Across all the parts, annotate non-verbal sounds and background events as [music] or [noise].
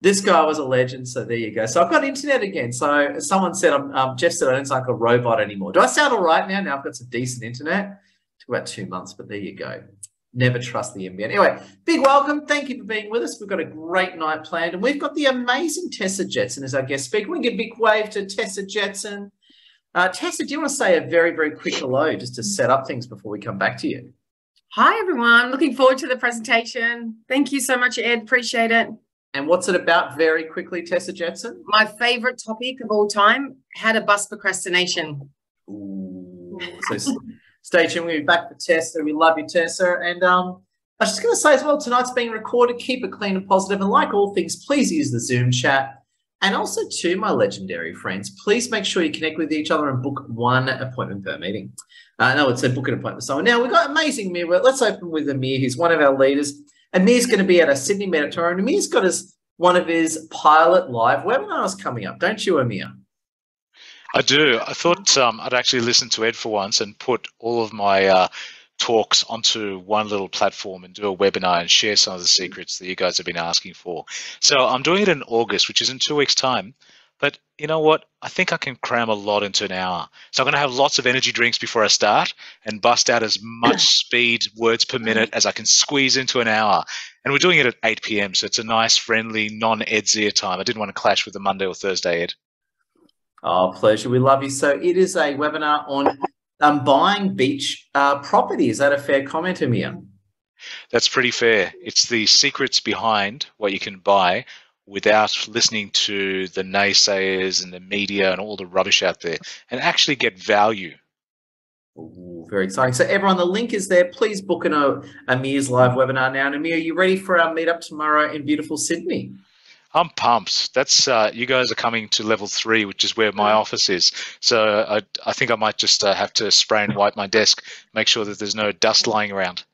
This guy was a legend, so there you go. So I've got internet again. So someone said, I'm, um, Jeff said I don't sound like a robot anymore. Do I sound all right now? Now I've got some decent internet. Took about two months, but there you go. Never trust the NBN. Anyway, big welcome. Thank you for being with us. We've got a great night planned, and we've got the amazing Tessa Jetson as our guest speaker. We can give a big wave to Tessa Jetson. Uh, Tessa, do you want to say a very, very quick hello just to set up things before we come back to you? Hi, everyone. Looking forward to the presentation. Thank you so much, Ed. Appreciate it. And what's it about very quickly, Tessa Jetson? My favorite topic of all time how to bust procrastination. Ooh, so stay tuned. We'll be back for Tessa. We love you, Tessa. And um, I was just going to say as well, tonight's being recorded. Keep it clean and positive. And like all things, please use the Zoom chat. And also, to my legendary friends, please make sure you connect with each other and book one appointment per meeting. Uh, no, it's a book an appointment So. Now, we've got amazing Amir. Let's open with Amir, who's one of our leaders. Amir's going to be at a Sydney tomorrow, and Amir's got his one of his pilot live webinars coming up, don't you, Amir? I do. I thought um, I'd actually listen to Ed for once and put all of my uh, talks onto one little platform and do a webinar and share some of the secrets that you guys have been asking for. So I'm doing it in August, which is in two weeks' time. But you know what? I think I can cram a lot into an hour. So I'm going to have lots of energy drinks before I start and bust out as much speed, words per minute, as I can squeeze into an hour. And we're doing it at 8 p.m. So it's a nice, friendly, non Edzia time. I didn't want to clash with the Monday or Thursday, Ed. Oh, pleasure. We love you. So it is a webinar on um, buying beach uh, property. Is that a fair comment, Amir? That's pretty fair. It's the secrets behind what you can buy without listening to the naysayers and the media and all the rubbish out there and actually get value. Ooh, very exciting. So everyone, the link is there. Please book an uh, Amir's live webinar now. And Amir, are you ready for our meetup tomorrow in beautiful Sydney? I'm pumped. That's uh, you guys are coming to level three, which is where my office is. So I, I think I might just uh, have to spray and wipe my desk, make sure that there's no dust lying around.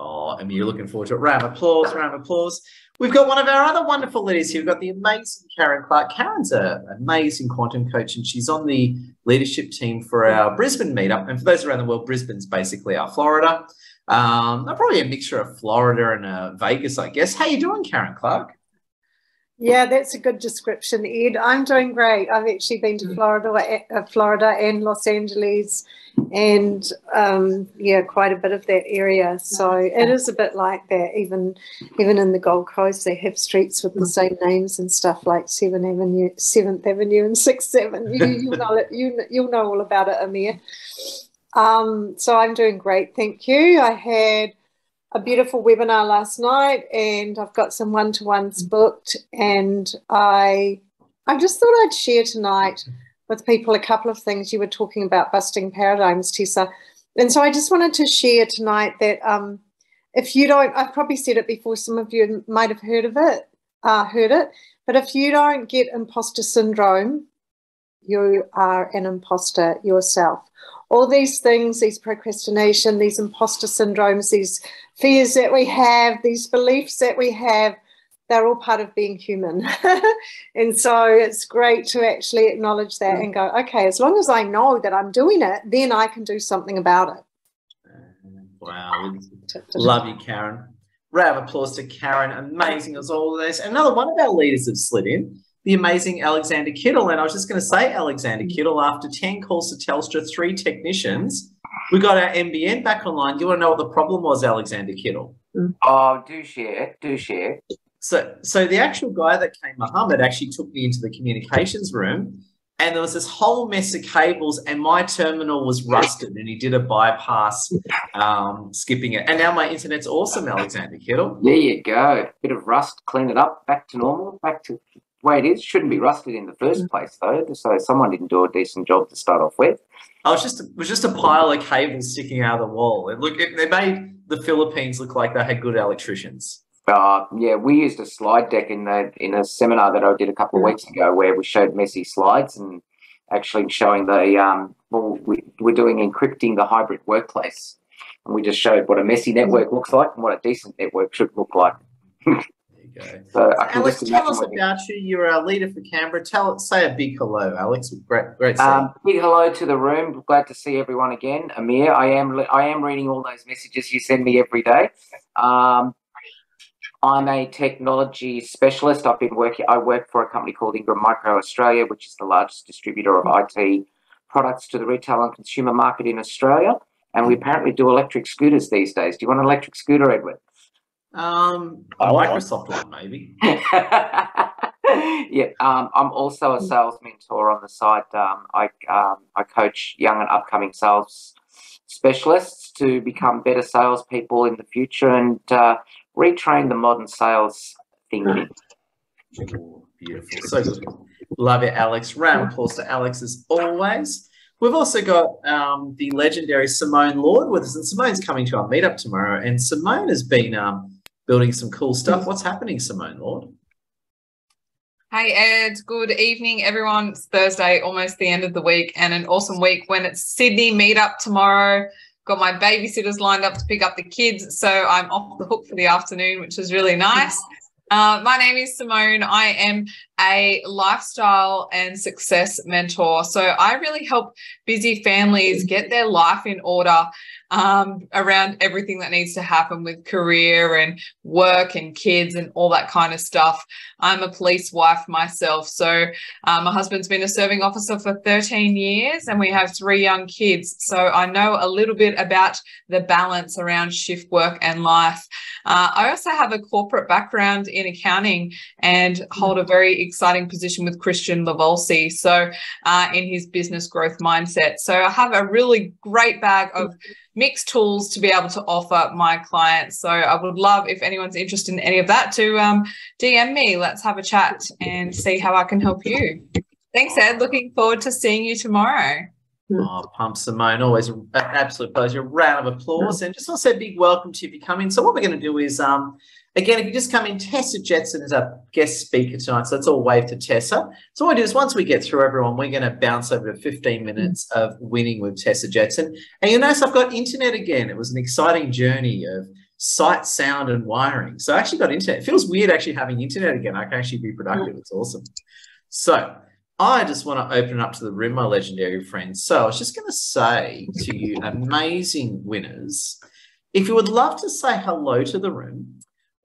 Oh, and you're looking forward to it. Round of applause, round of applause. We've got one of our other wonderful leaders here. We've got the amazing Karen Clark. Karen's an amazing quantum coach, and she's on the leadership team for our Brisbane meetup. And for those around the world, Brisbane's basically our Florida. Um, probably a mixture of Florida and uh, Vegas, I guess. How are you doing, Karen Clark? Yeah, that's a good description, Ed. I'm doing great. I've actually been to. Florida, uh, Florida and Los Angeles, and um, yeah, quite a bit of that area. So it is a bit like that. Even even in the Gold Coast, they have streets with the mm. same names and stuff like Seventh Avenue, Seventh Avenue, and Sixth Avenue. You, know it. You you'll know all about it, Amir. Um, so I'm doing great, thank you. I had a beautiful webinar last night and I've got some one-to-ones booked and I I just thought I'd share tonight with people a couple of things. You were talking about busting paradigms Tessa and so I just wanted to share tonight that um, if you don't I've probably said it before some of you might have heard of it uh, heard it but if you don't get imposter syndrome you are an imposter yourself all these things, these procrastination, these imposter syndromes, these fears that we have, these beliefs that we have, they're all part of being human. [laughs] and so it's great to actually acknowledge that and go, okay, as long as I know that I'm doing it, then I can do something about it. Wow. [laughs] Love you, Karen. Round of applause to Karen. Amazing as all of this. Another one of our leaders have slid in the amazing Alexander Kittle. And I was just going to say, Alexander Kittle, after 10 calls to Telstra, three technicians, we got our NBN back online. Do you want to know what the problem was, Alexander Kittle? Oh, do share, do share. So, so the actual guy that came, Muhammad, actually took me into the communications room, and there was this whole mess of cables, and my terminal was rusted, and he did a bypass, um, skipping it, and now my internet's awesome, Alexander Kittle. There you go. Bit of rust, clean it up, back to normal, back to way it is. Shouldn't be rusted in the first mm. place, though. So someone didn't do a decent job to start off with. Oh, was just it was just a pile of cables sticking out of the wall. It look it, they made the Philippines look like they had good electricians. Uh, yeah, we used a slide deck in the in a seminar that I did a couple of weeks ago where we showed messy slides and actually showing the um, well, we, we're doing encrypting the hybrid workplace, and we just showed what a messy network looks like and what a decent network should look like. [laughs] go. So Alex, tell us about you. You're a leader for Canberra. Tell say a big hello, Alex. Great, great. Um, big hello to the room. Glad to see everyone again. Amir, I am I am reading all those messages you send me every day. Um, I'm a technology specialist. I've been working, I work for a company called Ingram Micro Australia, which is the largest distributor of IT products to the retail and consumer market in Australia. And we apparently do electric scooters these days. Do you want an electric scooter, Edwin? Um, a Microsoft one, maybe. [laughs] yeah, um, I'm also a sales mentor on the side. Um, I um, I coach young and upcoming sales specialists to become better salespeople in the future and uh, retrain the modern sales thinking. beautiful. So good. Love it, Alex. Round of applause to Alex as always. We've also got um, the legendary Simone Lord with us, and Simone's coming to our meetup tomorrow. And Simone has been um, building some cool stuff. What's happening, Simone Lord? Hey Ed, good evening everyone. It's Thursday, almost the end of the week, and an awesome week when it's Sydney meetup tomorrow. Got my babysitters lined up to pick up the kids, so I'm off the hook for the afternoon, which is really nice. [laughs] Uh, my name is Simone. I am a lifestyle and success mentor. So I really help busy families get their life in order um, around everything that needs to happen with career and work and kids and all that kind of stuff. I'm a police wife myself. So um, my husband's been a serving officer for 13 years and we have three young kids. So I know a little bit about the balance around shift work and life. Uh, I also have a corporate background in accounting and hold a very exciting position with Christian Lavolsi. So uh, in his business growth mindset. So I have a really great bag of mixed tools to be able to offer my clients. So I would love if anyone's interested in any of that to um, DM me. Let's have a chat and see how I can help you. Thanks, Ed. Looking forward to seeing you tomorrow. Oh, Pump Simone, always an absolute pleasure. Round of applause. And just want to say a big welcome to you in. So what we're going to do is um, Again, if you just come in, Tessa Jetson is our guest speaker tonight. So let's all wave to Tessa. So what we do is once we get through everyone, we're going to bounce over to 15 minutes mm. of winning with Tessa Jetson. And you'll notice I've got internet again. It was an exciting journey of sight, sound, and wiring. So I actually got internet. It feels weird actually having internet again. I can actually be productive. Mm. It's awesome. So I just want to open it up to the room, my legendary friends. So I was just going to say to you, amazing winners, if you would love to say hello to the room,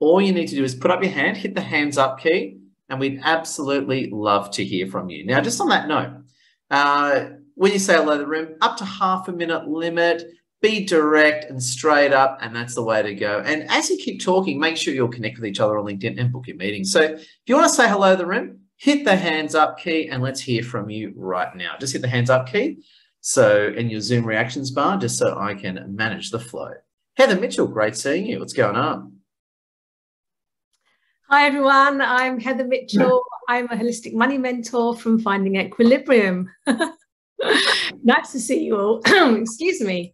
all you need to do is put up your hand, hit the hands up key, and we'd absolutely love to hear from you. Now, just on that note, uh, when you say hello to the room, up to half a minute limit, be direct and straight up, and that's the way to go. And as you keep talking, make sure you'll connect with each other on LinkedIn and book your meeting. So if you want to say hello to the room, hit the hands up key and let's hear from you right now. Just hit the hands up key. So in your Zoom reactions bar, just so I can manage the flow. Heather Mitchell, great seeing you. What's going on? Hi everyone, I'm Heather Mitchell. I'm a holistic money mentor from Finding Equilibrium. [laughs] nice to see you all. [clears throat] Excuse me.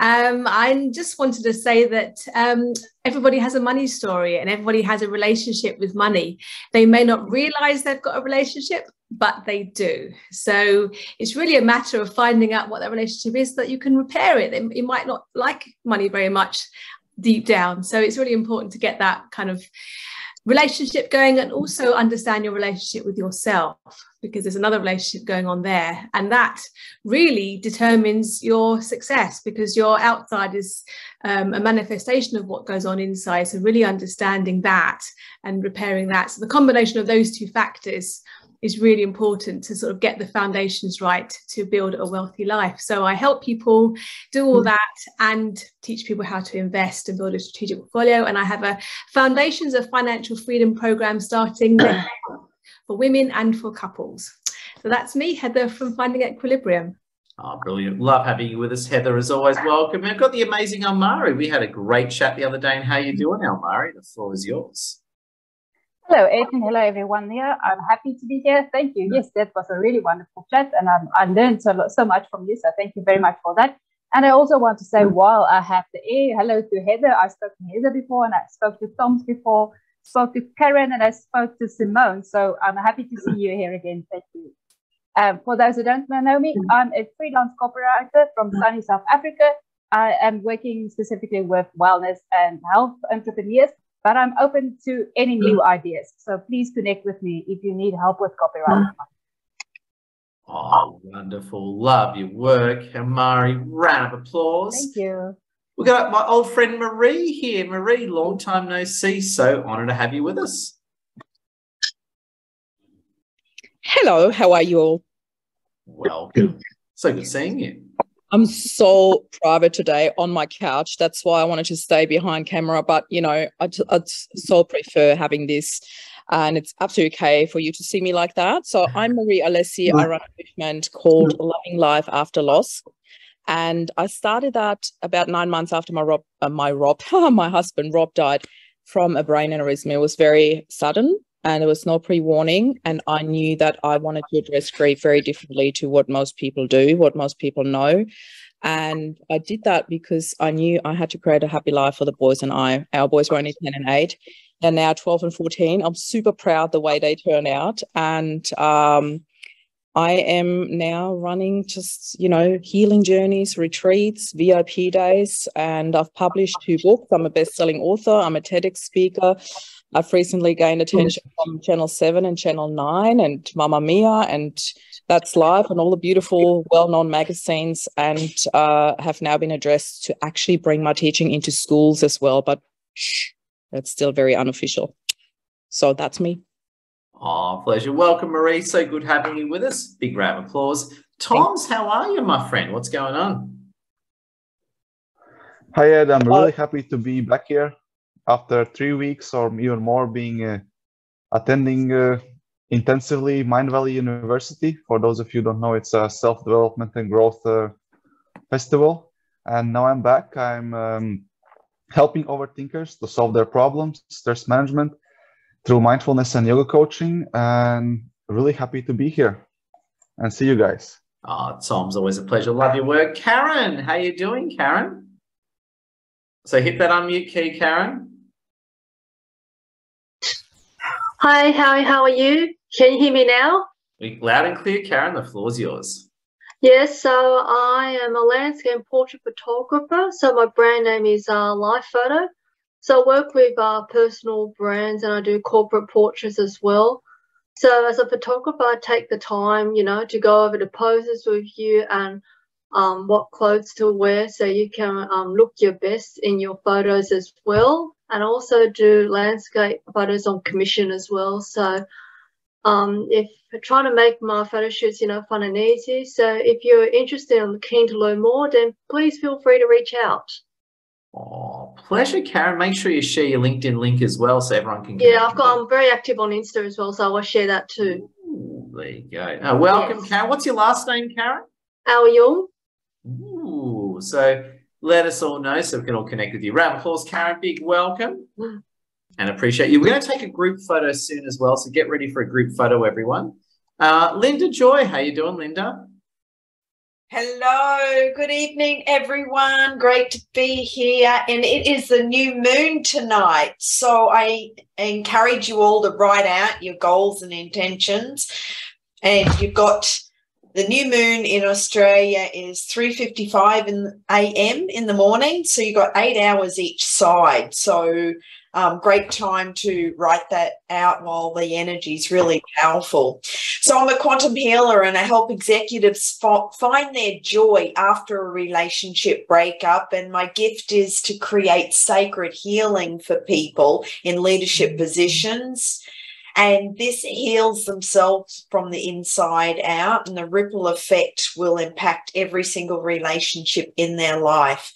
Um, I just wanted to say that um, everybody has a money story and everybody has a relationship with money. They may not realize they've got a relationship, but they do. So it's really a matter of finding out what that relationship is that you can repair it. You might not like money very much deep down. So it's really important to get that kind of relationship going and also understand your relationship with yourself because there's another relationship going on there. And that really determines your success because your outside is um, a manifestation of what goes on inside. So really understanding that and repairing that. So the combination of those two factors is really important to sort of get the foundations right to build a wealthy life. So I help people do all mm. that and teach people how to invest and build a strategic portfolio. And I have a Foundations of Financial Freedom program starting [clears throat] for women and for couples. So that's me, Heather from Finding Equilibrium. Oh, brilliant. Love having you with us, Heather, as always. Welcome. I've got the amazing Almari. We had a great chat the other day. And how you doing, Almari? The floor is yours. Hello, Aidan. Hello, everyone here. I'm happy to be here. Thank you. Yes, that was a really wonderful chat, and um, I learned so, so much from you. So thank you very much for that. And I also want to say, while I have the air, hello to Heather. I spoke to Heather before, and I spoke to Tom before, spoke to Karen, and I spoke to Simone. So I'm happy to see you here again. Thank you. Um, for those who don't know me, I'm a freelance copywriter from sunny South Africa. I am working specifically with wellness and health entrepreneurs but I'm open to any new mm. ideas. So please connect with me if you need help with copyright. Mm. Oh, wonderful. Love your work. Amari, round of applause. Thank you. We've got my old friend Marie here. Marie, long time no see. So honoured to have you with us. Hello, how are you all? Welcome. So good seeing you. I'm so private today on my couch. That's why I wanted to stay behind camera. But, you know, I'd, so prefer having this. And it's absolutely okay for you to see me like that. So I'm Marie Alessi. I run a movement called Loving Life After Loss. And I started that about nine months after my Rob, uh, my Rob, [laughs] my husband Rob died from a brain aneurysm. It was very sudden and there was no pre-warning and i knew that i wanted to address grief very differently to what most people do what most people know. And i did that because i knew i had to create a happy life for the boys and i. Our boys were only 10 and 8 they're now 12 and 14 i'm super proud the way they turn out. And um, i am now running just you know healing journeys retreats vip days. And i've published two books. I'm a best-selling author. I'm a tedx speaker I've recently gained attention from Channel 7 and Channel 9 and Mamamia and That's Life and all the beautiful, well known magazines, and uh, have now been addressed to actually bring my teaching into schools as well. But shh, that's still very unofficial. So that's me. Oh, pleasure. Welcome, Marie. So good having you with us. Big round of applause. Toms, how are you, my friend? What's going on? Hi, Ed. I'm really happy to be back here after three weeks or even more being uh, attending uh, intensively Mindvalley University. For those of you don't know, it's a self-development and growth uh, festival. And now I'm back. I'm um, helping overthinkers to solve their problems, stress management through mindfulness and yoga coaching. And really happy to be here and see you guys. Oh, Tom's always a pleasure. Love your work. Karen, how are you doing, Karen? So hit that unmute key, Karen. Hi, how, how are you? Can you hear me now? Loud and clear, Karen. The floor's yours. Yes, so I am a landscape portrait photographer. So my brand name is uh, Life Photo. So I work with uh, personal brands and I do corporate portraits as well. So as a photographer, I take the time, you know, to go over the poses with you and um, what clothes to wear so you can um, look your best in your photos as well and also do landscape photos on commission as well. So um, if trying to make my photo shoots, you know, fun and easy. So if you're interested and keen to learn more, then please feel free to reach out. Oh, pleasure, Karen. Make sure you share your LinkedIn link as well so everyone can. Yeah, I've got. I'm very active on Insta as well, so I will share that too. Ooh, there you go. Uh, welcome, yes. Karen. What's your last name, Karen? Our Young. Ooh, so let us all know so we can all connect with you. Round of applause, Karen. Big welcome. And appreciate you. We're going to take a group photo soon as well, so get ready for a group photo, everyone. Uh, Linda Joy, how you doing, Linda? Hello, good evening, everyone. Great to be here. And it is the new moon tonight. So I encourage you all to write out your goals and intentions. And you've got the new moon in Australia is 3:55 in a.m. in the morning, so you got eight hours each side. So um, great time to write that out while the energy is really powerful. So I'm a quantum healer and I help executives find their joy after a relationship breakup. And my gift is to create sacred healing for people in leadership positions and this heals themselves from the inside out, and the ripple effect will impact every single relationship in their life.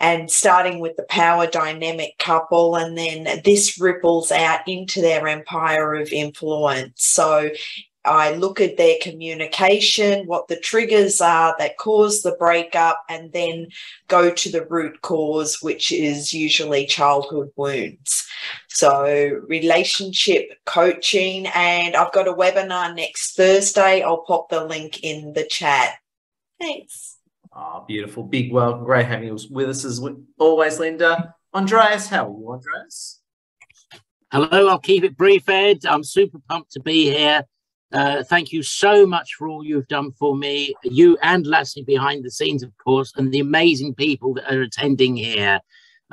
And starting with the power dynamic couple, and then this ripples out into their empire of influence. So I look at their communication, what the triggers are that cause the breakup, and then go to the root cause, which is usually childhood wounds. So, relationship coaching, and I've got a webinar next Thursday. I'll pop the link in the chat. Thanks. Oh, beautiful. Big welcome. Great having you with us as always, Linda. Andreas, how are you, Andreas? Hello, I'll keep it brief, Ed. I'm super pumped to be here. Uh, thank you so much for all you've done for me, you and Lassie behind the scenes, of course, and the amazing people that are attending here.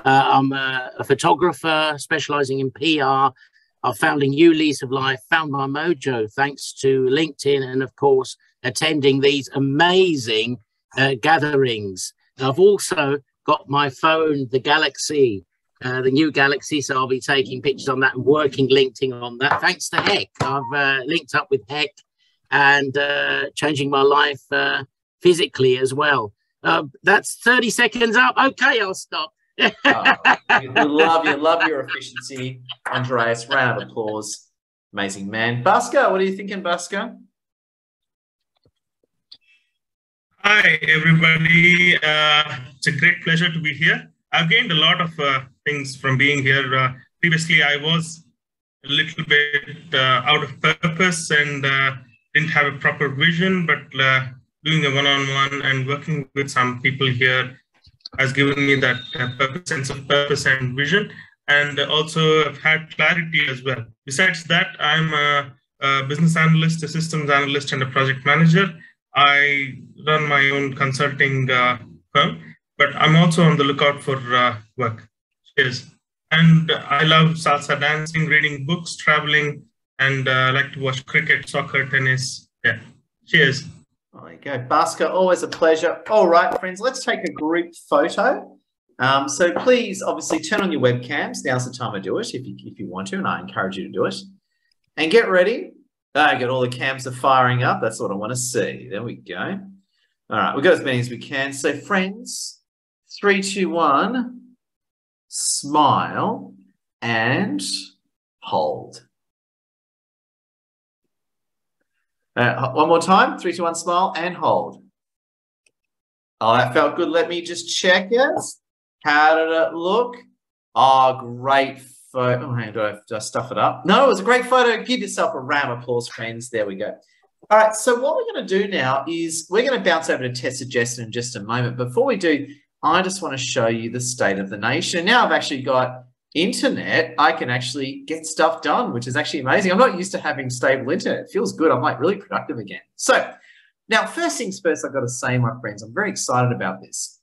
Uh, I'm a, a, photographer specializing in PR. I'm founding New Lease of Life, found my mojo thanks to LinkedIn, and of course, attending these amazing uh, gatherings. I've also got my phone, the Galaxy, uh, the new Galaxy. So I'll be taking pictures on that and working LinkedIn on that. Thanks to Heck. I've uh, linked up with Heck and uh, changing my life uh, physically as well. Uh, that's 30 seconds up. Okay, I'll stop. oh, [laughs] we love you, love your efficiency, Andreas. Round of applause. Amazing man. Basker, what are you thinking, Basker? Hi, everybody. Uh, it's a great pleasure to be here. I've gained a lot of uh, things from being here. Uh, previously, I was a little bit uh, out of purpose and uh, didn't have a proper vision, but uh, doing a one on one and working with some people here has given me that purpose, sense of purpose and vision. And also, I've had clarity as well. Besides that, I'm a, a business analyst, a systems analyst, and a project manager. I run my own consulting uh, firm, but I'm also on the lookout for uh, work. Cheers. And I love salsa dancing, reading books, traveling, and uh, I like to watch cricket, soccer, tennis. Yeah. Cheers. There you go. Basker, always a pleasure. All right, friends, let's take a group photo. Um, so please, obviously, turn on your webcams. Now's the time to do it if you, if you want to, and I encourage you to do it. And get ready. I get all the cams are firing up. That's what I want to see. There we go. All right, we've got as many as we can. So, friends, three, two, one, smile and hold. Uh, one more time. Three, two, one, smile and hold. Oh, that felt good. Let me just check it. How did it look? Oh, great photo. Oh, hang on, do I, stuff it up? No, it was a great photo. Give yourself a round of applause, friends. There we go. All right, so what we're going to do now is we're going to bounce over to Tessa Jetson in just a moment. Before we do, I just want to show you the state of the nation. Now I've actually got internet, I can actually get stuff done, which is actually amazing. I'm not used to having stable internet. It feels good. I'm like really productive again. So now, first things first, I've got to say, my friends, I'm very excited about this.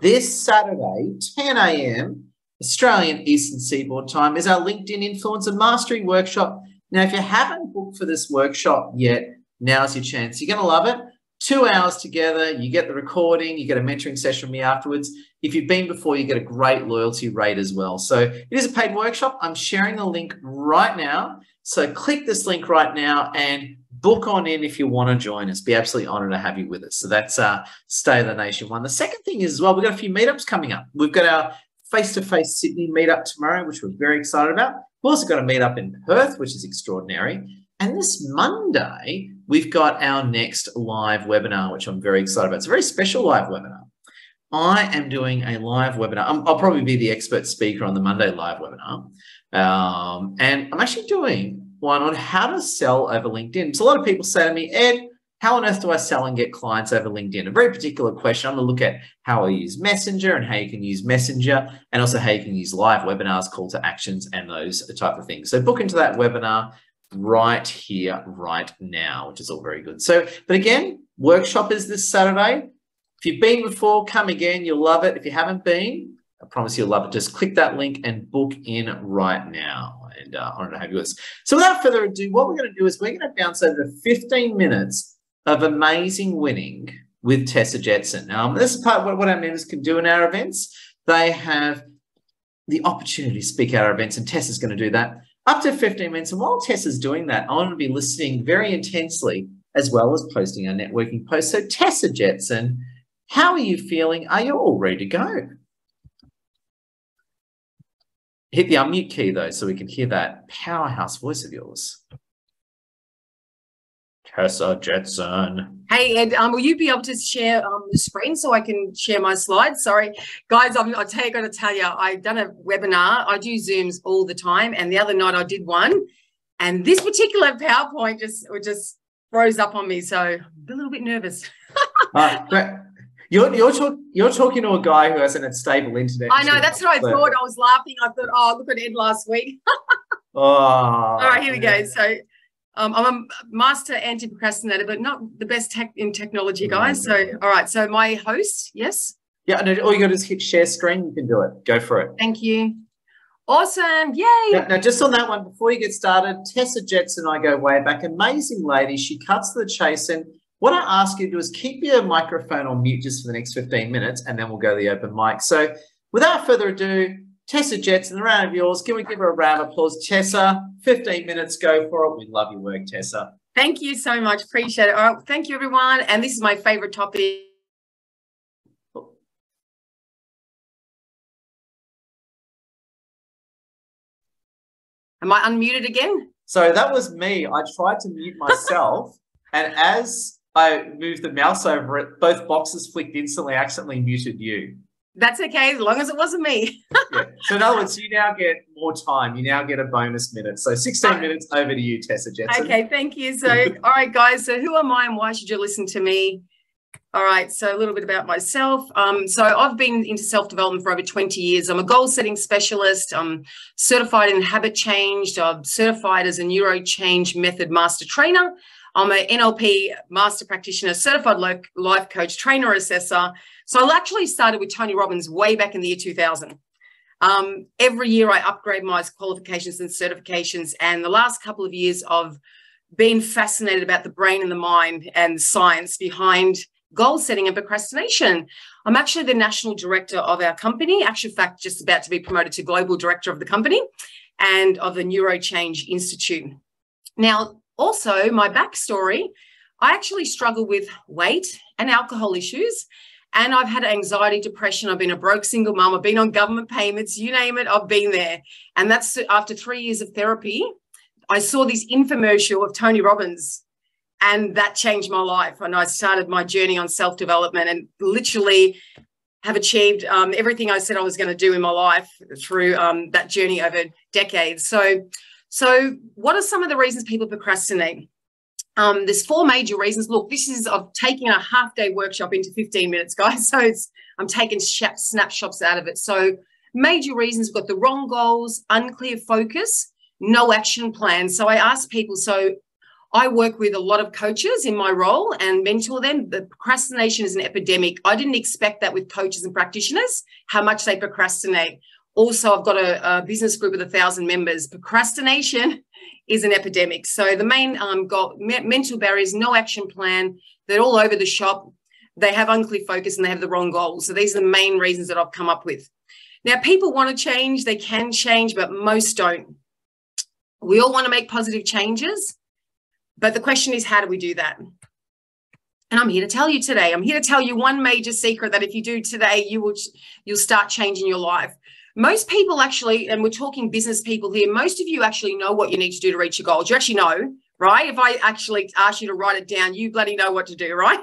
This Saturday, 10 a.m. Australian Eastern Seaboard Time is our LinkedIn Influencer Mastery Workshop. Now, if you haven't booked for this workshop yet, now's your chance. You're going to love it. Two hours together, you get the recording, you get a mentoring session with me afterwards. If you've been before, you get a great loyalty rate as well. So it is a paid workshop. I'm sharing the link right now. So click this link right now and book on in if you want to join us. Be absolutely honored to have you with us. So that's uh, Stay of the Nation one. The second thing is as well, we've got a few meetups coming up. We've got our face-to-face Sydney meetup tomorrow, which we're very excited about. We've also got a meetup in Perth, which is extraordinary. And this Monday, we've got our next live webinar, which I'm very excited about. It's a very special live webinar. I am doing a live webinar. i will probably be the expert speaker on the Monday live webinar. Um, and I'm actually doing one on how to sell over LinkedIn. So a lot of people say to me, Ed, how on earth do I sell and get clients over LinkedIn? A very particular question. I'm going to look at how I use Messenger and how you can use Messenger and also how you can use live webinars, call to actions, and those type of things. So book into that webinar right here, right now, which is all very good. So, but again, workshop is this Saturday. If you've been before, come again. You'll love it. If you haven't been, I promise you'll love it. Just click that link and book in right now. And uh, honored to have you with us. So without further ado, what we're going to do is we're going to bounce over 15 minutes of amazing winning with Tessa Jetson. Um, this is part of what our members can do in our events. They have the opportunity to speak at our events, and Tessa's going to do that up to 15 minutes. And while Tessa's doing that, I want to be listening very intensely as well as posting our networking post. So, Tessa Jetson, how are you feeling? Are you all ready to go? Hit the unmute key though, so we can hear that powerhouse voice of yours. Tessa Jetson. Hey Ed, um, will you be able to share um, the screen so I can share my slides? Sorry, guys, I'm, I tell you, I got to tell you, I've done a webinar. I do Zooms all the time, and the other night I did one, and this particular PowerPoint just just froze up on me, so I'm a little bit nervous. [laughs] uh, you're you're, talk, you're talking to a guy who hasn't had stable internet. I know that's what I thought. I was laughing. I thought, oh, look at Ed last week. oh, [laughs] all right, here we go. So um, I'm a master anti-procrastinator, but not the best tech in technology, guys. So, all right. So my host, yes. Yeah, and all you got to hit share screen. You can do it. Go for it. Thank you. Awesome. Yay. Now, now, just on that one, before you get started, Tessa Jetson and I go way back. Amazing lady. She cuts to the chase. And what I ask you to do is keep your microphone on mute just for the next 15 minutes, and then we'll go to the open mic. So without further ado, Tessa Jetson, the round of yours. Can we give her a round of applause? Tessa, 15 minutes, go for it. We love your work, Tessa. Thank you so much. Appreciate it. All right, thank you, everyone. And this is my favorite topic. Am I unmuted again? So that was me. I tried to mute myself, [laughs] and as I moved the mouse over it, both boxes flicked instantly. I accidentally muted you. That's okay, as long as it wasn't me. [laughs] yeah. So in other words, you now get more time. You now get a bonus minute. So 16 minutes over to you, Tessa Jetson. Okay, thank you. So, all right, guys. So who am I and why should you listen to me? All right, so a little bit about myself. Um, so I've been into self-development for over 20 years. I'm a goal-setting specialist. I'm certified in habit change. I'm certified as a neuro change method master trainer. I'm an NLP master practitioner, certified life coach, trainer assessor. So I actually started with Tony Robbins way back in the year 2000. Um, every year I upgrade my qualifications and certifications. And the last couple of years I've been fascinated about the brain and the mind and science behind goal setting and procrastination. I'm actually the national director of our company, actually, fact, just about to be promoted to global director of the company and of the Neurochange Institute. Now, also, my backstory I actually struggle with weight and alcohol issues. And I've had anxiety, depression. I've been a broke single mom. I've been on government payments, you name it, I've been there. And that's after three years of therapy. I saw this infomercial of Tony Robbins and that changed my life. And I started my journey on self development and literally have achieved um, everything I said I was going to do in my life through um, that journey over decades. So, so what are some of the reasons people procrastinate? Um, there's four major reasons. Look, this is I've taken a half day workshop into 15 minutes, guys. [laughs] So it's I'm taking snapshots out of it. So major reasons: we've got the wrong goals, unclear focus, no action plan. So I ask people, so I work with a lot of coaches in my role and mentor them. The procrastination is an epidemic. I didn't expect that with coaches and practitioners, how much they procrastinate. Also, I've got a, a business group with a thousand members. Procrastination is an epidemic. So the main um, got me- mental barriers, no action plan. They're all over the shop. They have unclear focus and they have the wrong goals. So these are the main reasons that I've come up with. Now, people want to change, they can change, but most don't. We all want to make positive changes, but the question is, how do we do that? And I'm here to tell you today. I'm here to tell you one major secret that if you do today, you will you'll start changing your life. Most people actually, and we're talking business people here, most of you actually know what you need to do to reach your goals. You actually know, right? If I actually ask you to write it down, you bloody know what to do, [laughs] right?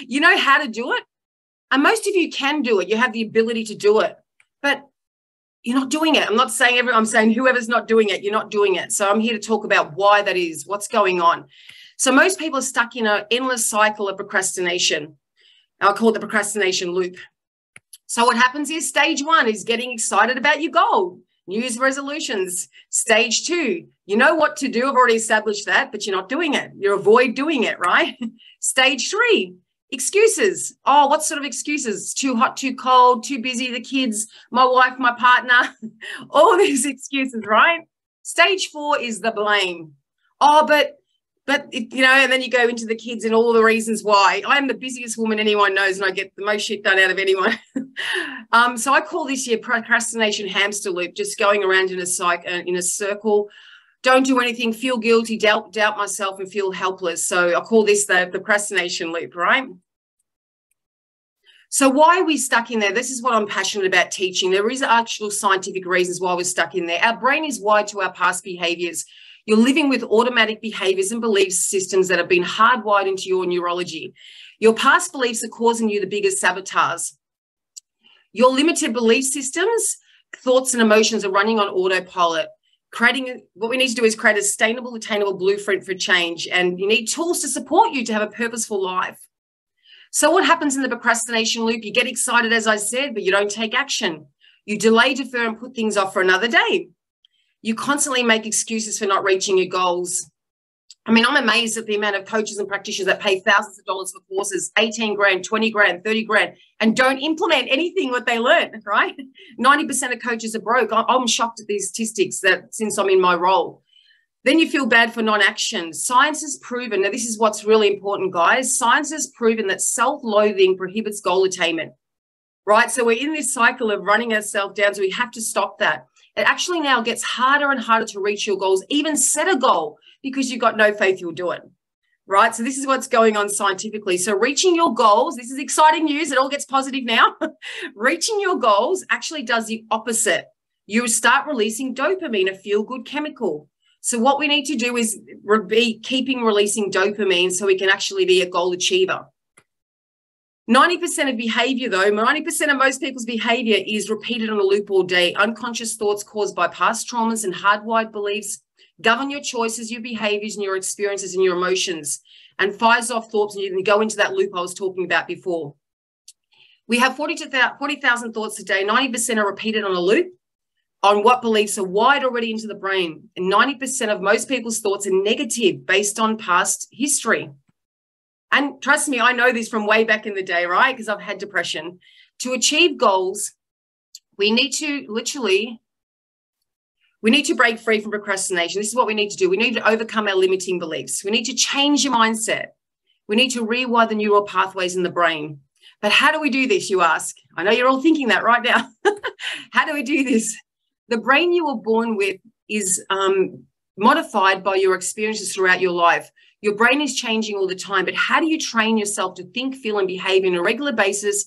you know how to do it. And most of you can do it. You have the ability to do it. But you're not doing it. I'm not saying everyone, I'm saying whoever's not doing it, you're not doing it. So I'm here to talk about why that is, what's going on. So most people are stuck in an endless cycle of procrastination. I'll call it the procrastination loop. So what happens is stage one is getting excited about your goal, New Year's resolutions. Stage two, you know what to do. I've already established that, but you're not doing it. You avoid doing it, right? [laughs] stage three, Excuses. Oh, what sort of excuses? Too hot, too cold, too busy, the kids, my wife, my partner, [laughs] all these [laughs] excuses, right? Stage four is the blame. Oh, but you know, and then you go into the kids and all the reasons why. I am the busiest woman anyone knows, and I get the most shit done out of anyone. [laughs] um, so I call this year procrastination hamster loop, just going around in a cycle, uh, in a circle, don't do anything, feel guilty, doubt, doubt myself, and feel helpless. So I call this the procrastination loop, right? So why are we stuck in there? This is what I'm passionate about teaching. There is actual scientific reasons why we're stuck in there. Our brain is wired to our past behaviors. You're living with automatic behaviors and belief systems that have been hardwired into your neurology. Your past beliefs are causing you the biggest sabotage. Your limited belief systems, thoughts and emotions are running on autopilot creating what we need to do is create a sustainable, attainable blueprint for change. And you need tools to support you to have a purposeful life. So, what happens in the procrastination loop? You get excited, as I said, but you don't take action. You delay, defer, and put things off for another day. You constantly make excuses for not reaching your goals. I mean, I'm amazed at the amount of coaches and practitioners that pay thousands of dollars for courses, 18 grand, 20 grand, 30 grand, and don't implement anything what they learn, [laughs] right? 90% of coaches are broke. I'm shocked at these statistics that since I'm in my role. Then you feel bad for non action. Science has proven, now, this is what's really important, guys. Science has proven that self loathing prohibits goal attainment, right? So we're in this cycle of running ourselves down. So we have to stop that. It actually now gets harder and harder to reach your goals, even set a goal because you've got no faith you'll do it. Right. So this is what's going on scientifically. So reaching your goals, this is exciting news. It all gets positive now. [laughs] reaching your goals actually does the opposite. You start releasing dopamine, a feel good chemical. So what we need to do is be keeping releasing dopamine so we can actually be a goal achiever. 90% of behavior, though, 90% of most people's behavior is repeated on a loop all day. Unconscious thoughts caused by past traumas and hardwired beliefs govern your choices, your behaviors, and your experiences and your emotions, and fires off thoughts, and you go into that loop I was talking about before. We have 40,000 thoughts a day, 90% are repeated on a loop on what beliefs are wired already into the brain. And 90% of most people's thoughts are negative based on past history. And trust me, I know this from way back in the day, right? Because I've had depression. To achieve goals, we need to literally we need to break free from procrastination. This is what we need to do. We need to overcome our limiting beliefs. We need to change your mindset. We need to rewire the neural pathways in the brain. But how do we do this, you ask? I know you're all thinking that right now. [laughs] how do we do this? The brain you were born with is um, modified by your experiences throughout your life. Your brain is changing all the time, but how do you train yourself to think, feel, and behave on a regular basis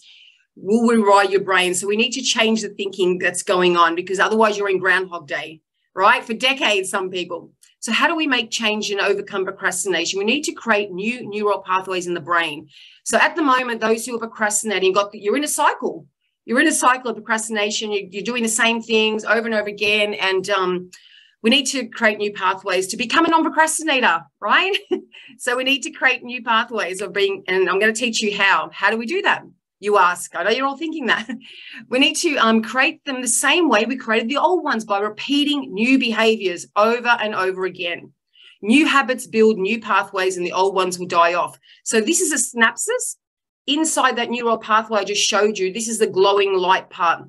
will rewire your brain. So we need to change the thinking that's going on because otherwise you're in Groundhog Day right? For decades, some people. So, how do we make change and overcome procrastination? We need to create new neural pathways in the brain. So, at the moment, those who are procrastinating got you're in a cycle. You're in a cycle of procrastination. You're, doing the same things over and over again, and um, we need to create new pathways to become a non-procrastinator, right? [laughs] so we need to create new pathways of being, and I'm going to teach you how. How do we do that? you ask. I know you're all thinking that. [laughs] We need to um, create them the same way we created the old ones by repeating new behaviors over and over again. New habits build new pathways and the old ones will die off. So this is a synapses. Inside that neural pathway I just showed you, this is the glowing light part.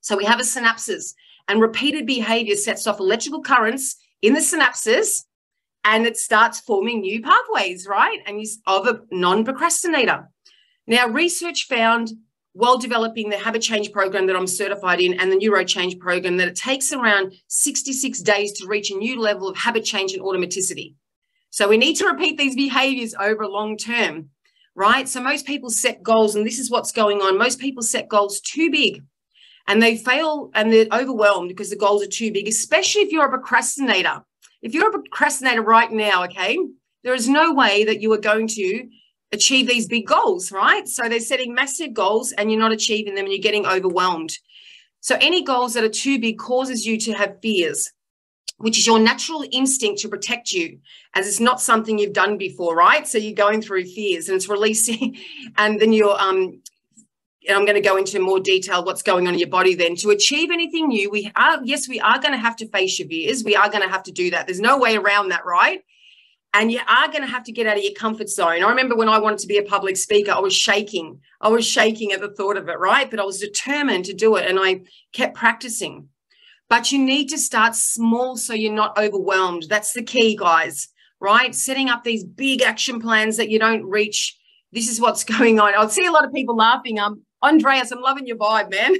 So we have a synapses and repeated behavior sets off electrical currents in the synapses and it starts forming new pathways, right? And you of a non-procrastinator. Now, research found while developing the habit change program that I'm certified in and the neuro change program that it takes around 66 days to reach a new level of habit change and automaticity. So we need to repeat these behaviors over long term, right? So most people set goals, and this is what's going on. Most people set goals too big and they fail and they're overwhelmed because the goals are too big, especially if you're a procrastinator. If you're a procrastinator right now, okay, there is no way that you are going to achieve these big goals, right? So they're setting massive goals and you're not achieving them and you're getting overwhelmed. So any goals that are too big causes you to have fears, which is your natural instinct to protect you, as it's not something you've done before, right? So you're going through fears and it's releasing, [laughs] and then you're um and I'm going to go into more detail what's going on in your body then. To achieve anything new, we are, yes, we are going to have to face your fears. We are going to have to do that. There's no way around that, right? and you are going to have to get out of your comfort zone. I remember when I wanted to be a public speaker, I was shaking. I was shaking at the thought of it, right? But I was determined to do it and I kept practicing. But you need to start small so you're not overwhelmed. That's the key, guys, right? Setting up these big action plans that you don't reach. This is what's [laughs] going on. I see a lot of people laughing. Um, Andreas, I'm loving your vibe, man.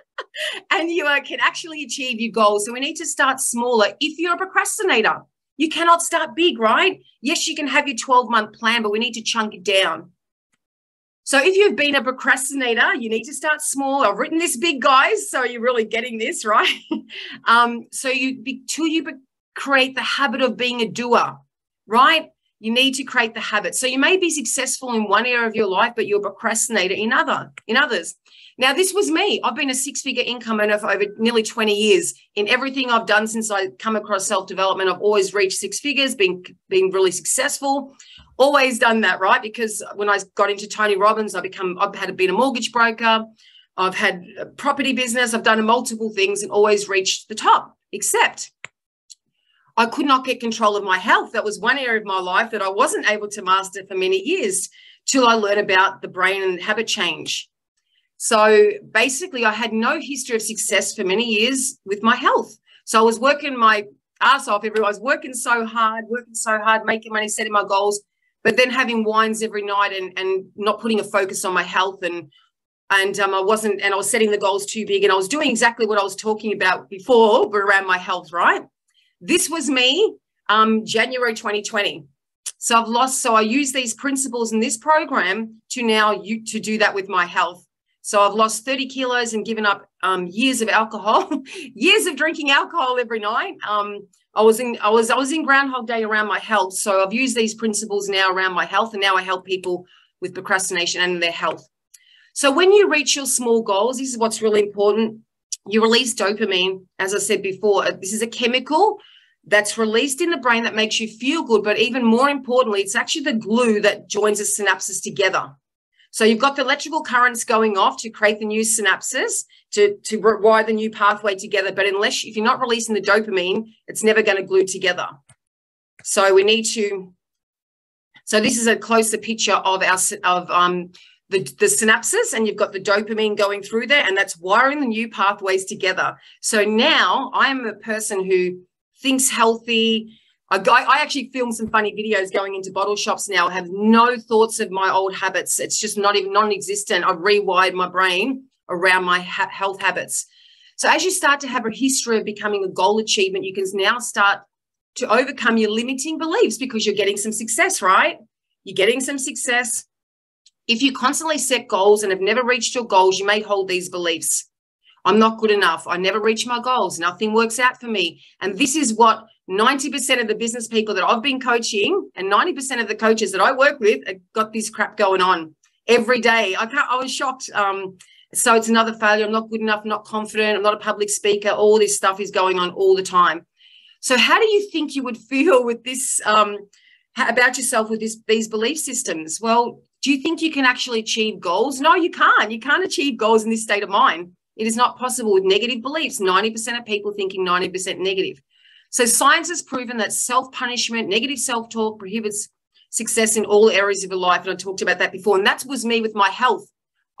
[laughs] and you uh, can actually achieve your goals. So we need to start smaller if you're a procrastinator you cannot start big, right? Yes, you can have your 12 month plan, but we need to chunk it down. So if you've been a procrastinator, you need to start small. I've written this big, guys, so you're really getting this, right? [laughs] um, so you till you create the habit of being a doer, right? You need to create the habit. So you may be successful in one area of your life, but you're a procrastinator in other in others. Now, this was me. I've been a six figure income earner for over nearly 20 years. In everything I've done since I come across self development, I've always reached six figures, been, been really successful. Always done that, right? Because when I got into Tony Robbins, I become I've had been a mortgage broker. I've had a property business. I've done multiple things and always reached the top. Except I could not get control of my health. That was one area of my life that I wasn't able to master for many years till I learned about the brain and habit change. So basically, I had no history of success for many years with my health. So I was working my ass off. Everyone was working so hard, working so hard, making money, setting my goals, but then having wines every night and and not putting a focus on my health and and um, I wasn't and I was setting the goals too big and I was doing exactly what I was talking about before, but around my health, right? This was me, um, January 2020. So I've lost. So I use these principles in this program to now you to do that with my health. So I've lost 30 kilos and given up um, years of alcohol, [laughs] years of drinking alcohol every night. Um, I was in I was I was in Groundhog Day around my health. So I've used these principles now around my health, and now I help people with procrastination and their health. So when you reach your small goals, this is what's really important. You release dopamine, as I said before. This is a chemical that's released in the brain that makes you feel good, but even more importantly, it's actually the glue that joins the synapses together. So you've got the electrical currents going off to create the new synapses to, to wire the new pathway together. But unless if you're not releasing the dopamine, it's never going to glue together. So we need to. So this is a closer picture of our of um the, the synapses, and you've got the dopamine going through there, and that's wiring the new pathways together. So now I am a person who thinks healthy, I, I actually film some funny videos going into bottle shops now. I have no thoughts of my old habits. It's just not even non-existent. I've rewired my brain around my ha- health habits. So as you start to have a history of becoming a goal achievement, you can now start to overcome your limiting beliefs because you're getting some success, right? You're getting some success. If you constantly set goals and have never reached your goals, you may hold these beliefs. I'm not good enough. I never reach my goals. Nothing works out for me. And this is what 90% of the business people that I've been coaching and 90% of the coaches that I work with have got this crap going on every day. I can't, I was shocked. Um, so it's another failure. I'm not good enough, not confident. I'm not a public speaker. All this stuff is going on all the time. So how do you think you would [laughs] feel with this um, about yourself with this, these belief systems? Well, do you think you can actually achieve goals? No, you can't. You can't achieve goals in this state of mind. It is not possible with negative beliefs. 90% of people thinking 90% negative. So science has proven that self-punishment, negative self-talk prohibits success in all areas of your life. And I talked about that before. And that was me with my health.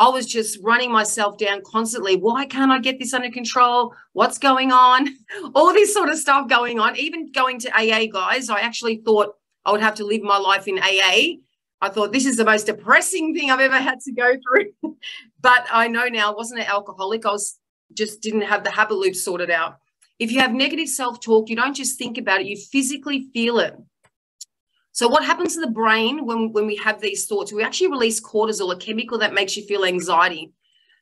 I was just running myself down constantly. Why can't I get this under control? What's going on? [laughs] All this sort of stuff going on. Even going to AA, guys, I actually thought I would have to live my life in AA. I thought this is the most depressing thing I've ever had to go through. [laughs] but I know now I wasn't an alcoholic. I was just didn't have the habit loop sorted out. If you have negative self talk, you don't just think about it, you physically feel it. So, what happens to the brain when, when we have these thoughts? We actually release cortisol, a chemical that makes you feel anxiety.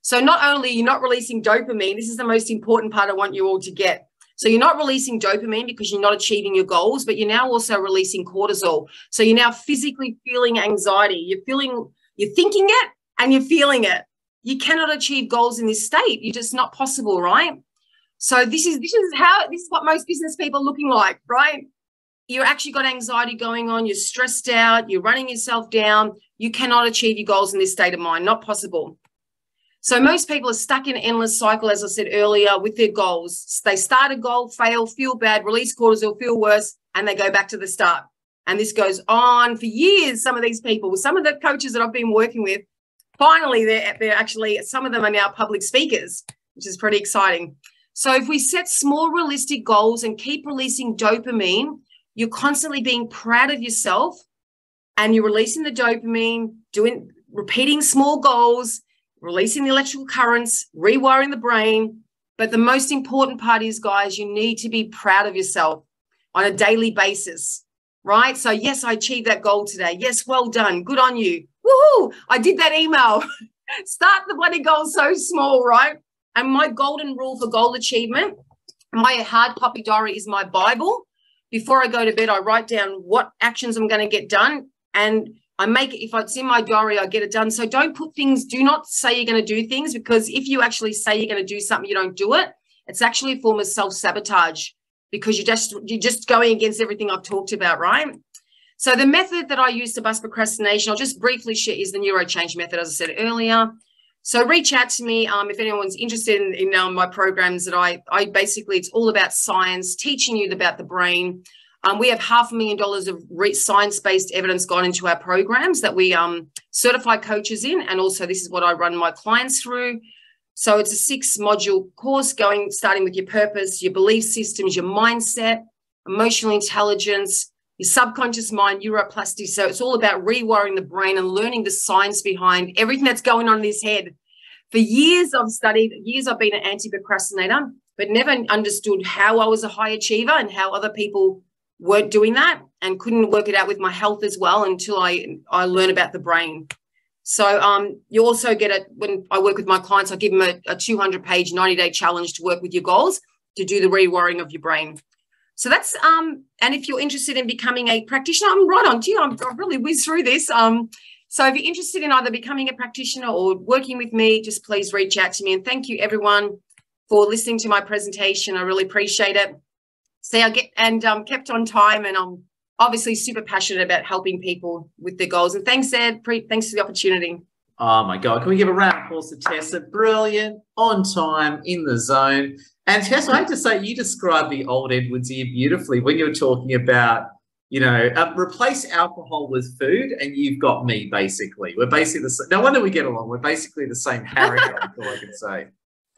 So, not only you're not releasing dopamine, this is the most important part I want you all to get. So, you're not releasing dopamine because you're not achieving your goals, but you're now also releasing cortisol. So, you're now physically feeling anxiety. You're feeling, you're thinking it and you're feeling it. You cannot achieve goals in this state. You're just not possible, right? So this is this is how this is what most business people are looking like, right? You actually got anxiety going on, you're stressed out, you're running yourself down, you cannot achieve your goals in this state of mind, not possible. So most people are stuck in an endless cycle, as I said earlier, with their goals. They start a goal, fail, feel bad, release cortisol, feel worse, and they go back to the start. And this goes on for years. Some of these people, some of the coaches that I've been working with, finally, they're, they're actually, some of them are now public speakers, which is pretty exciting. So if we set small, realistic goals and keep releasing dopamine, you're constantly being proud of yourself and you're releasing the dopamine, doing repeating small goals, releasing the electrical currents, rewiring the brain. But the most important part is, guys, you need to be proud of yourself on a daily basis, right? So, yes, I achieved that goal today. Yes, well done. Good on you. Woohoo! I did that email. [laughs] Start the bloody goal so small, right? And my golden rule for goal achievement, my hard copy diary is my Bible. Before I go to bed, I write down what actions I'm going to get done. And I make it, if it's in my diary, I get it done. So don't put things, do not say you're going to do things because if you actually say you're going to do something, you don't do it. It's actually a form of self sabotage because you're just, you're just going against everything I've talked about, right? So the method that I use to bust procrastination, I'll just briefly share is the neuro change method, as I said earlier. So reach out to me um, if anyone's interested in, in um, my programs that I, I basically, it's all about science, teaching you about the brain. Um, we have half a million dollars of science-based evidence gone into our programs that we um, certify coaches in. And also this is what I run my clients through. So it's a six module course going, starting with your purpose, your belief systems, your mindset, emotional intelligence, your subconscious mind, neuroplasticity. So it's all about rewiring the brain and learning the science behind everything that's going on in this head. For years, I've studied, years I've been an anti procrastinator, but never understood how I was a high achiever and how other people weren't doing that and couldn't work it out with my health as well until I, I learn about the brain. So um, you also get it when I work with my clients, I give them a, a 200 page, 90 day challenge to work with your goals to do the rewiring of your brain. So that's um, and if you're interested in becoming a practitioner, I'm right on to you. I'm, I've really whizzed through this. Um, so if you're interested in either becoming a practitioner or working with me, just please reach out to me. And thank you everyone for listening to my presentation. I really appreciate it. See, I get and um, kept on time, and I'm obviously super passionate about helping people with their goals. And thanks, Ed. Pre- thanks for the opportunity. Oh my God. Can we give a round of applause to Tessa? Brilliant, on time, in the zone. And Tessa, I have to say, you described the old Edwards here beautifully when you were talking about, you know, uh, replace alcohol with food, and you've got me basically. We're basically the same. No wonder we get along. We're basically the same [laughs] character, I can say.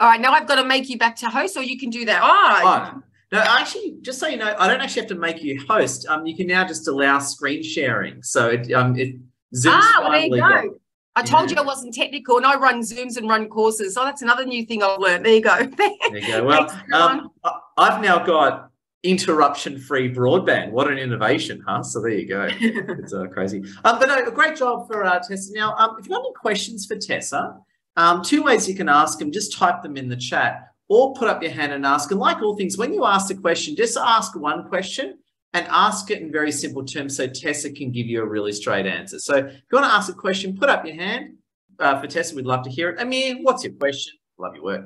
All right, now I've got to make you back to host, or you can do that. Oh, oh. No, actually, just so you know, I don't actually have to make you host. Um, you can now just allow screen sharing. So it um it Zoom's ah, well, there you go. I told yeah. you I wasn't technical, and I run Zooms and run courses. So that's another new thing I've learned. There you go. [laughs] there you go. Well, um, I've now got interruption-free broadband. What an innovation, huh? So there you go. [laughs] it's uh, crazy. Um, but no, a great job for uh, Tessa. Now, um, if you've got any questions for Tessa, um, two ways you can ask them. Just type them in the chat, or put up your hand and ask. And like all things, when you ask a question, just ask one question and ask it in very simple terms so Tessa can give you a really straight answer. So if you want to ask a question, put up your hand uh, for Tessa. We'd love to hear it. Amir, what's your question? Love your work.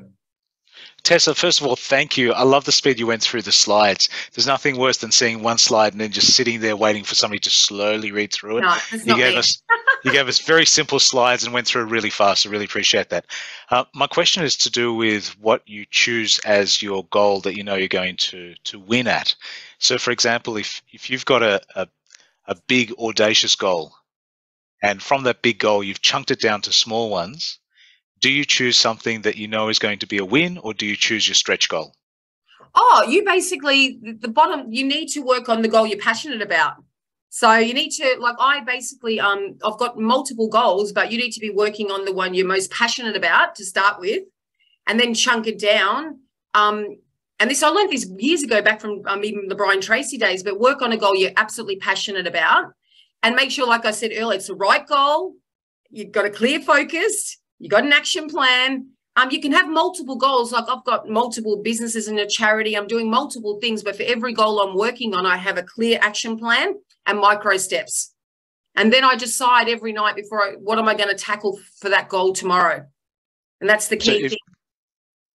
Tessa, first of all, thank you. I love the speed you went through the slides. There's nothing worse than seeing one slide and then just sitting there waiting for somebody to slowly read through it. No, you gave me. us you gave us very simple slides and went through really fast. I really appreciate that. Uh, my question is to do with what you choose as your goal that you know you're going to to win at. So, for example, if if you've got a, a, a big audacious goal, and from that big goal you've chunked it down to small ones, do you choose something that you know is going to be a win, or do you choose your stretch goal? Oh, you basically the bottom. You need to work on the goal you're passionate about. So you need to like I basically um I've got multiple goals, but you need to be working on the one you're most passionate about to start with, and then chunk it down. Um, and this I learned this years ago back from um, even the Brian Tracy days, but work on a goal you're absolutely passionate about and make sure, like I said earlier, it's the right goal. You've got a clear focus, you got an action plan. Um, you can have multiple goals. Like I've got multiple businesses and a charity. I'm doing multiple things, but for every goal I'm working on, I have a clear action plan and micro steps. And then I decide every night before I, what am I going to tackle for that goal tomorrow? And that's the key so if, thing.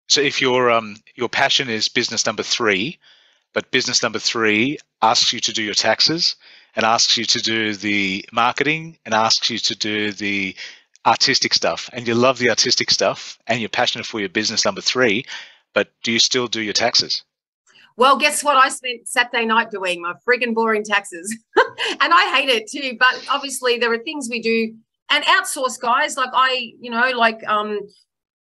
So if your um your passion is business number three, but business number three asks you to do your taxes and asks you to do the marketing and asks you to do the artistic stuff and you love the artistic stuff and you're passionate for your business number three, but do you still do your taxes? Well, guess what? I spent Saturday night doing my friggin' boring taxes, [laughs] and I hate it too. But obviously, there are things we do and outsource guys. Like I, you know, like um,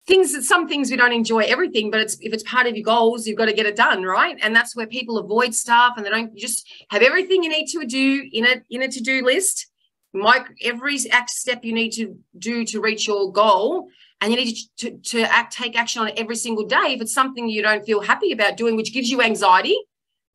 things that some things we don't enjoy everything but it's if it's part of your goals you've got to get it done right and that's where people avoid stuff and they don't just have everything you need to do in a in a to-do list Mike, every step you need to do to reach your goal and you need to, to, to act take action on it every single day if it's something you don't feel happy about doing which gives you anxiety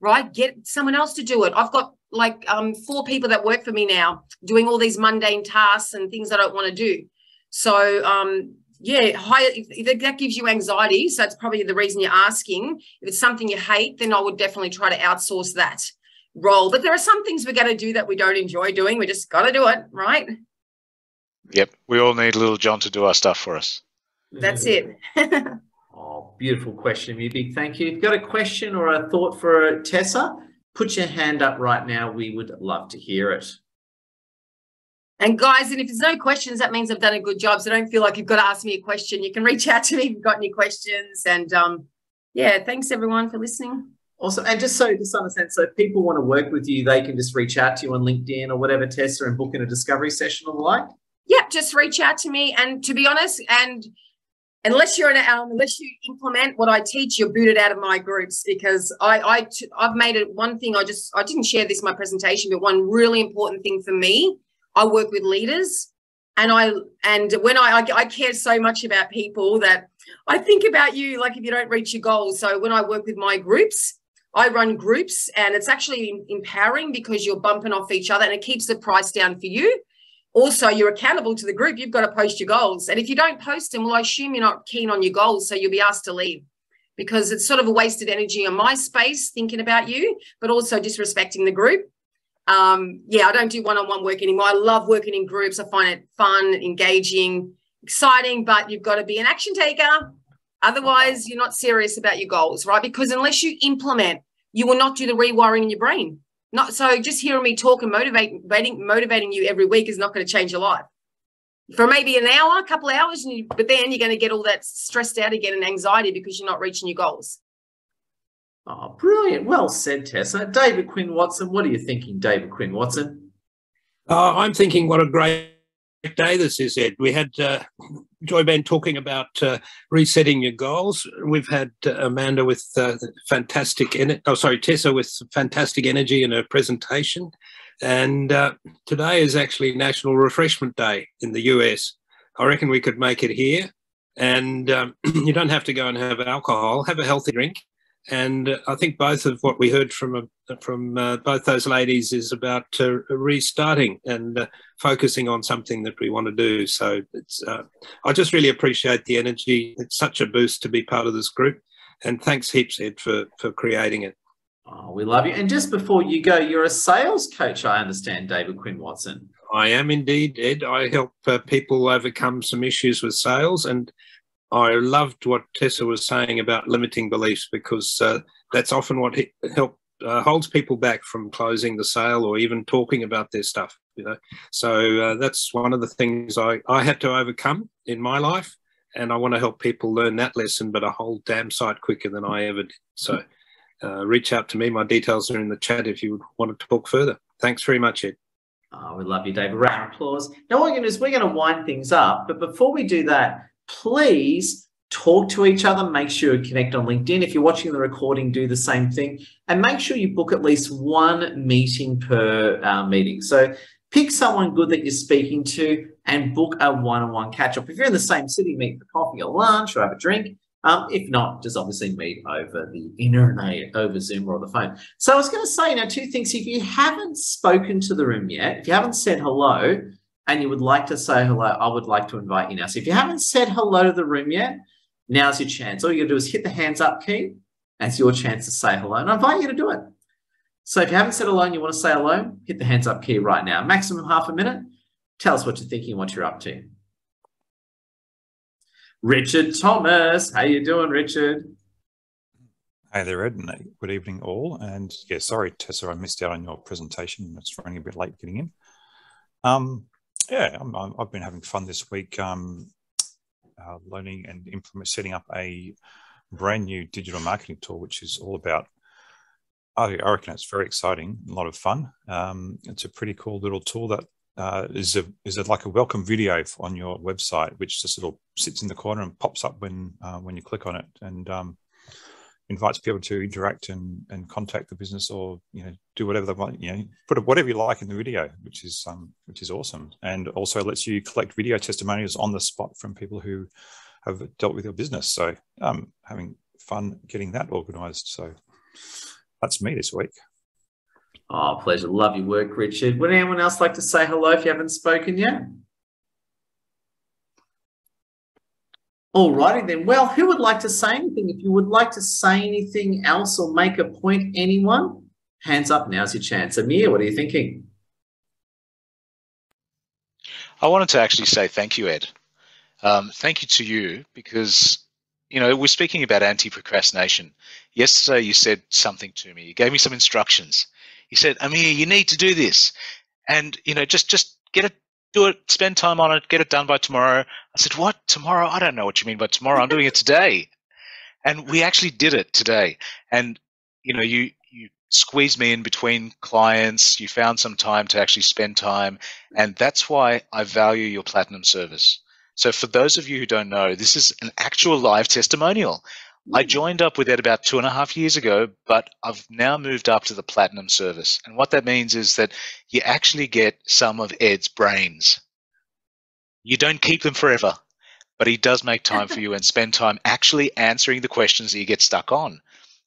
right? Get someone else to do it. I've got like um, four people that work for me now doing all these mundane tasks and things i don't want to do. So um, yeah, that gives you anxiety, so that's probably the reason you're asking. If it's something you hate, then I would definitely try to outsource that role. But there are some things we're going to do that we don't enjoy doing. We just got to do it, right? Yep, we all need little John to do our stuff for us. That's it. [laughs] oh, beautiful question, me. Big thank you. Got a question or a thought for Tessa, put your hand up right now. We would love to hear it. And guys, and if there's no questions, that means I've done a good job. So don't feel like you've got to ask me a question. You can reach out to me if you've got any questions. And um, yeah, thanks everyone for listening. Awesome. And just so, just understand, so if people want to work with you, they can just reach out to you on LinkedIn or whatever, Tessa, and book in a discovery session or the like? Yeah, just reach out to me. And to be honest, and unless you're an um, unless you implement what I teach, you're booted out of my groups because I, I I've made it one thing. I just I didn't share this in my presentation, but one really important thing for me, I work with leaders, and I and when I I, I care so much about people that I think about you like if you don't reach your goals. So when I work with my groups. I run groups and it's actually empowering because you're bumping off each other and it keeps the price down for you. Also you're accountable to the group. You've got to post your goals. And if you don't post them well i assume you're not keen on your goals so you'll be asked to leave. Because it's sort of a wasted energy on my space thinking about you but also disrespecting the group. Um, yeah i don't do one-on-one work anymore. I love working in groups. I find it fun engaging exciting but you've got to be an action taker otherwise you're not serious about your goals right because unless you implement you will not do the rewiring in your brain not so just hearing me talk and motivating motivating you every week is not going to change your life. For maybe an hour, a couple of hours, you, but then you're going to get all that stressed out again and anxiety because you're not reaching your goals. Oh, brilliant. Well said, Tessa. David Quinn Watson, what are you thinking, David Quinn Watson? Uh, I'm thinking what a great day this is, Ed. We had uh, Joy Ben talking about uh, resetting your goals. We've had uh, Amanda with uh, fantastic, en- oh sorry, Tessa with fantastic energy in her presentation. And uh, today is actually National Refreshment Day in the US. I reckon we could make it here. And um, [clears throat] you don't have to go and have alcohol, have a healthy drink and I think both of what we heard from uh, from uh, both those ladies is about uh, restarting and uh, focusing on something that we want to do. So it's uh, I just really appreciate the energy. It's such a boost to be part of this group, and thanks heaps Ed for for creating it. Oh, we love you. And just before you go, you're a sales coach, I understand, David Quinn Watson. I am indeed, Ed. I help uh, people overcome some issues with sales and I loved what Tessa was saying about limiting beliefs because uh, that's often what help uh, holds people back from closing the sale or even talking about their stuff. You know, so uh, that's one of the things I I had to overcome in my life, and I want to help people learn that lesson, but a whole damn sight quicker than I ever did. So. Uh, reach out to me. My details are in the chat if you would want to talk further. Thanks very much, Ed. Oh, we love you, David. Round of applause. Now, what we're going to do is we're going to wind things up. But before we do that, please talk to each other. Make sure you connect on LinkedIn. If you're watching the recording, do the same thing. And make sure you book at least one meeting per uh, meeting. So pick someone good that you're speaking to and book a one-on-one catch-up. If you're in the same city, meet for coffee or lunch or have a drink. Um, if not, just obviously meet over the internet, over Zoom or on the phone. So I was going to say now two things. If you haven't spoken to the room yet, if you haven't said hello, and you would like to say hello, I would like to invite you now. So if you haven't said hello to the room yet, now's your chance. All you gotta do is hit the hands up key. That's your chance to say hello. And I invite you to do it. So if you haven't said hello and you want to say hello, hit the hands up key right now. Maximum half a minute. Tell us what you're thinking, what you're up to. Richard Thomas, how are you doing, Richard? Hey there, Ed, and good evening all. And yeah, sorry, Tessa, I missed out on your presentation. It's running a bit late getting in. Um, yeah, i have been having fun this week, um, uh, learning and implement, setting up a brand new digital marketing tool, which is all about. I, I reckon it's very exciting, a lot of fun. Um, it's a pretty cool little tool that uh, is a is a, like a welcome video on your website, which just of sits in the corner and pops up when uh, when you click on it, and um, invites people to interact and, and contact the business or you know do whatever they want you know put whatever you like in the video which is um which is awesome. And also lets you collect video testimonials on the spot from people who have dealt with your business. So um having fun getting that organized. So that's me this week. Oh pleasure. Love your work richard. Would anyone else like to say hello if you haven't spoken yet All righty then. Well, who would like to say anything? If you would like to say anything else or make a point, anyone, hands up. Now's your chance. Amir, what are you thinking? I wanted to actually say thank you, Ed. Um, thank you to you because, you know, we're speaking about anti-procrastination. Yesterday you said something to me. You gave me some instructions. You said, Amir, you need to do this. And, you know, just, just get it do it, spend time on it, get it done by tomorrow. I said, What? Tomorrow? I don't know what you mean by tomorrow. I'm doing it today. And we actually did it today. And, you know, you, you squeezed me in between clients. You found some time to actually spend time. And that's why I value your platinum service. So for those of you who don't know, this is an actual live testimonial. I joined up with Ed about two and a half years ago, but I've now moved up to the platinum service. And what that means is that you actually get some of Ed's brains. You don't keep them forever, but he does make time for [laughs] you and spend time actually answering the questions that you get stuck on.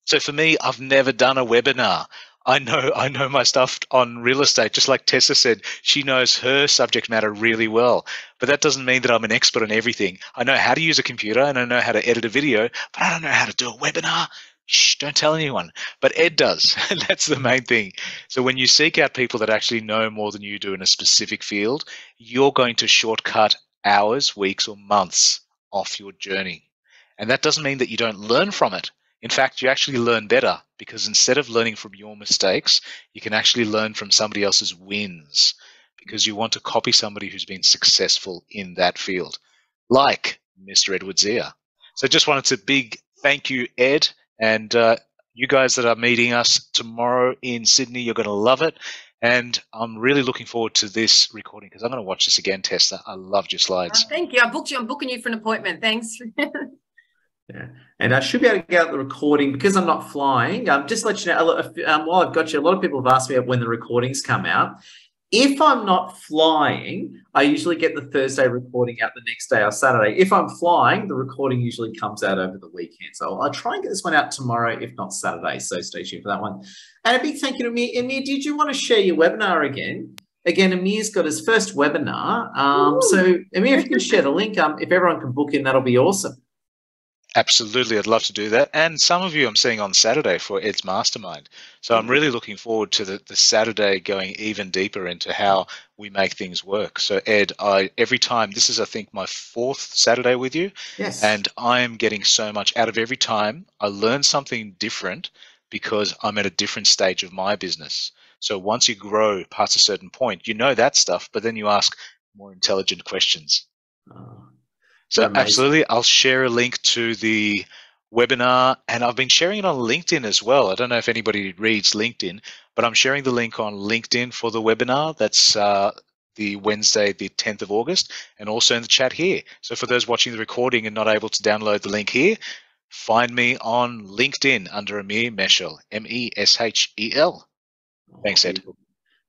So for me, I've never done a webinar. I know I know my stuff on real estate, just like Tessa said, she knows her subject matter really well. But that doesn't mean that I'm an expert on everything. I know how to use a computer and I know how to edit a video, but I don't know how to do a webinar. Shh, don't tell anyone. But Ed does. [laughs] That's the main thing. So when you seek out people that actually know more than you do in a specific field, you're going to shortcut hours, weeks, or months off your journey. And that doesn't mean that you don't learn from it. In fact, you actually learn better because instead of learning from your mistakes, you can actually learn from somebody else's wins because you want to copy somebody who's been successful in that field, like Mr. Edward Zia. So just wanted to big thank you, Ed, and uh, you guys that are meeting us tomorrow in Sydney. You're going to love it. And I'm really looking forward to this recording because I'm going to watch this again, Tessa. I loved your slides. Thank you. I booked you. I'm booking you for an appointment. Thanks. [laughs] Yeah. And I should be able to get out the recording because I'm not flying. Um, just let you know, um, while I've got you, a lot of people have asked me when the recordings come out. If I'm not flying, I usually get the Thursday recording out the next day or Saturday. If I'm flying, the recording usually comes out over the weekend. So I'll try and get this one out tomorrow, if not Saturday. So stay tuned for that one. And a big thank you to Amir. Amir, did you want to share your webinar again? Again, Amir's got his first webinar. Um, so Amir, if you can share the link, um, if everyone can book in, that'll be awesome. Absolutely, I'd love to do that. And some of you I'm seeing on Saturday for Ed's Mastermind. So I'm really looking forward to the, the Saturday going even deeper into how we make things work. So Ed, I every time this is I think my fourth Saturday with you. Yes. And I am getting so much out of every time. I learn something different because I'm at a different stage of my business. So once you grow past a certain point, you know that stuff, but then you ask more intelligent questions. Oh. So Amazing. absolutely, I'll share a link to the webinar, and I've been sharing it on LinkedIn as well. I don't know if anybody reads LinkedIn, but I'm sharing the link on LinkedIn for the webinar. That's uh, the Wednesday, the 10th of August, and also in the chat here. So for those watching the recording and not able to download the link here, find me on LinkedIn under Amir Meshel, M-E-S-H-E-L. Thanks, Ed.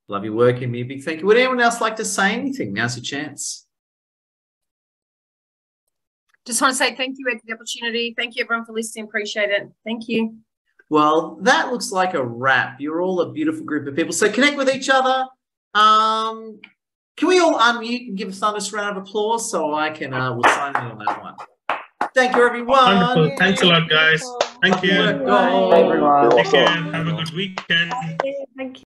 Love your work, Amir. Big thank you. Would anyone else like to say anything? Now's your chance. Just want to say thank you, Ed, for the opportunity. Thank you, everyone, for listening. Appreciate it. Thank you. Well, that looks like a wrap. You're all a beautiful group of people. So connect with each other. Um, can we all unmute and give a thunderous round of applause so I can uh, we'll sign in on that one. Thank you, everyone. Wonderful. Thanks a lot, guys. Thank you. Bye, everyone. Have a good weekend. Thank you.